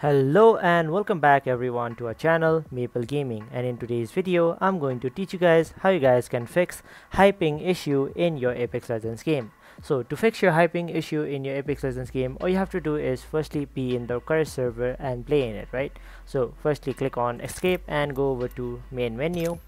Hello and welcome back everyone to our channel Maple Gaming and in today's video I'm going to teach you guys how you guys can fix high ping issue in your Apex Legends game. So to fix your high ping issue in your Apex Legends game all you have to do is firstly be in the correct server and play in it right. So firstly click on escape and go over to main menu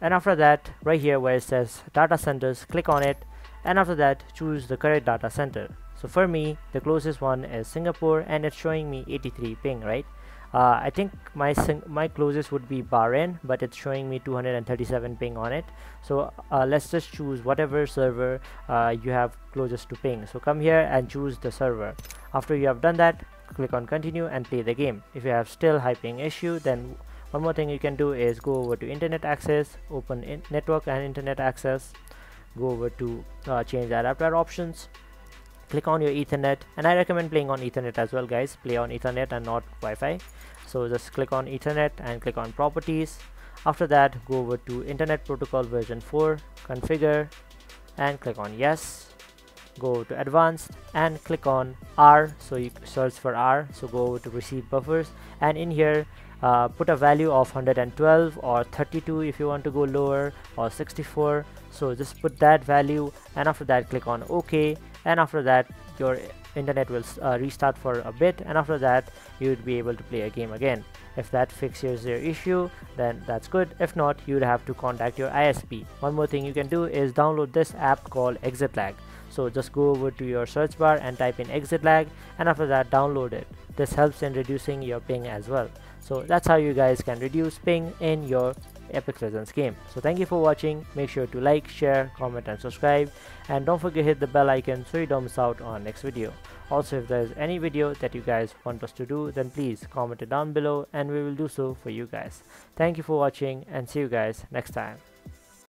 and after that right here where it says data centers click on it and after that choose the correct data center so for me the closest one is Singapore and it's showing me 83 ping right? Uh, I think my my closest would be Bahrain but it's showing me 237 ping on it. So uh, let's just choose whatever server uh, you have closest to ping. So come here and choose the server. After you have done that click on continue and play the game. If you have still high ping issue then one more thing you can do is go over to internet access open network and internet access go over to uh, change adapter options click on your ethernet and i recommend playing on ethernet as well guys. Play on ethernet and not wi-fi. So just click on ethernet and click on properties. After that go over to internet protocol version 4 configure and click on yes. Go to advanced and click on r. So you search for r. So go over to receive buffers. And in here uh, put a value of 112 or 32 if you want to go lower or 64 so just put that value and after that click on ok and after that your internet will uh, restart for a bit. And after that you would be able to play a game again. If that fixes your issue then that's good. If not you'd have to contact your ISP one more thing you can do is download this app called ExitLag so just go over to your search bar and type in ExitLag and after that download it. This helps in reducing your ping as well. So that's how you guys can reduce ping in your Apex Legends game. So thank you for watching. Make sure to like, share, comment and subscribe. And don't forget to hit the bell icon so you don't miss out on next video. Also if there is any video that you guys want us to do then please comment it down below and we will do so for you guys. Thank you for watching and see you guys next time.